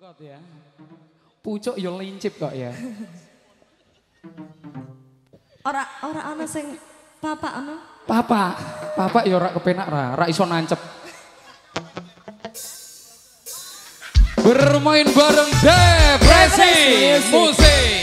God ya. Pucuk yo lincip kok ya. ora ora ana sing papa ana. Papa. Papa yo ya ora kepenak ra, ra iso nancep. Bermain bareng Depresi, Depresi Musik.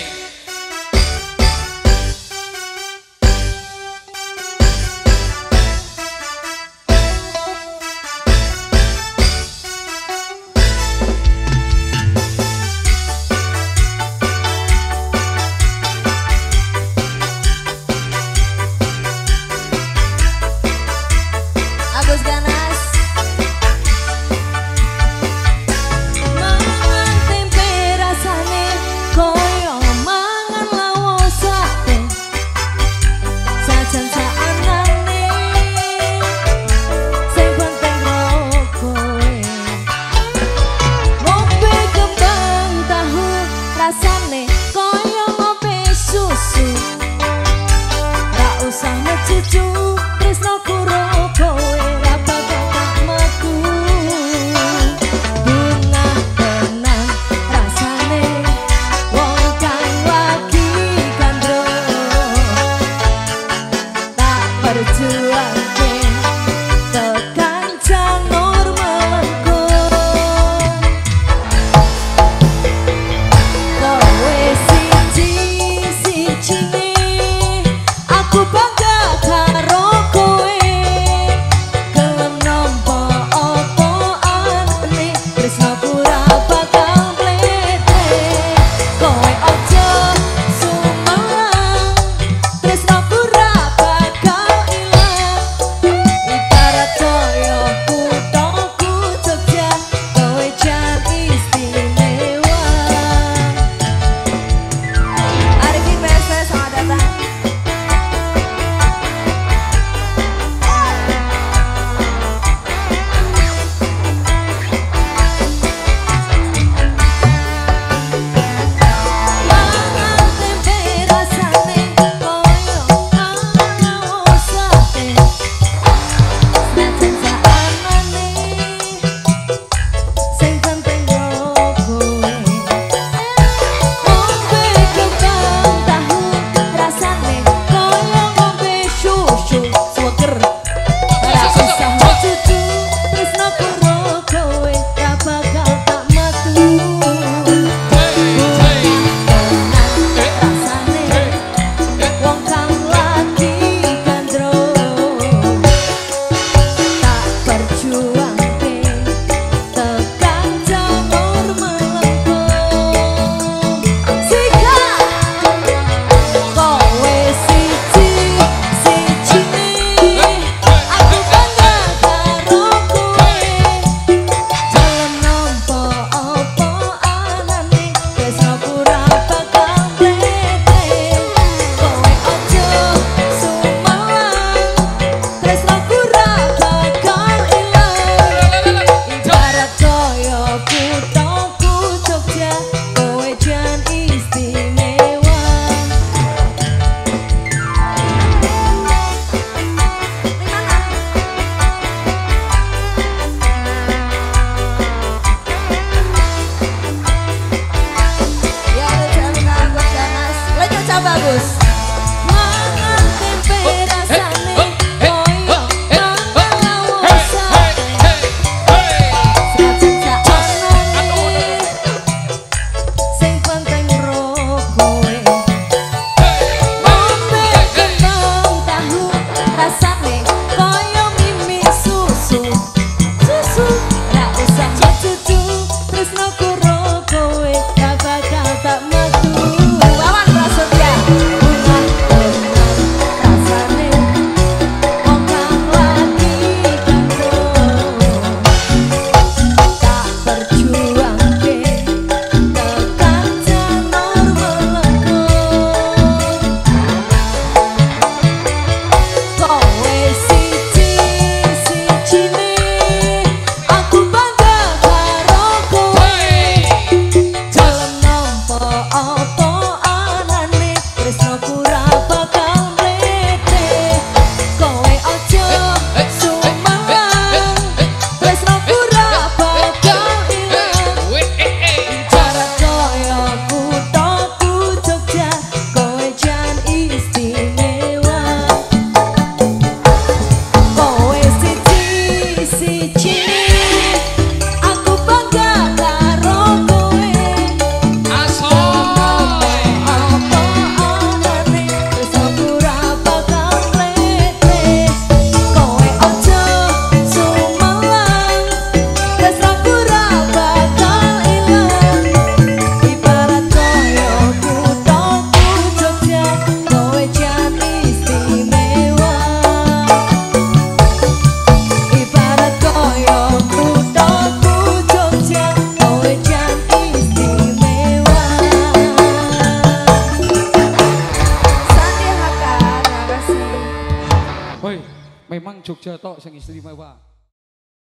Jogja tok sing istimewa.